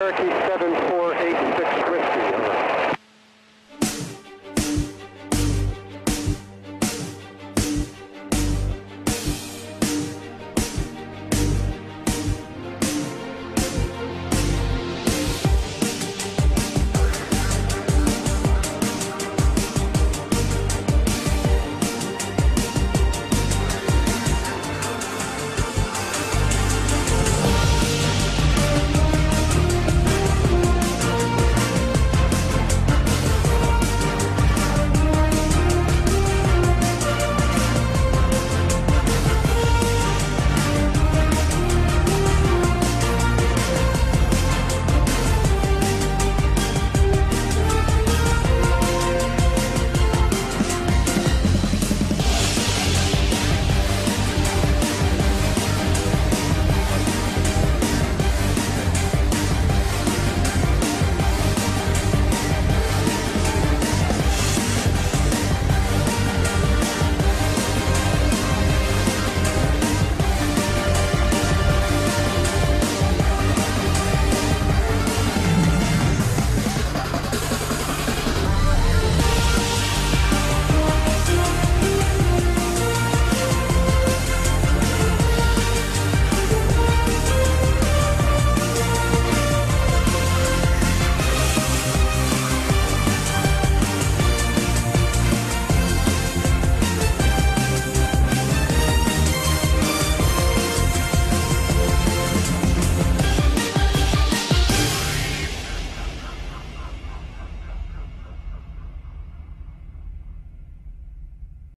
Cherokee 7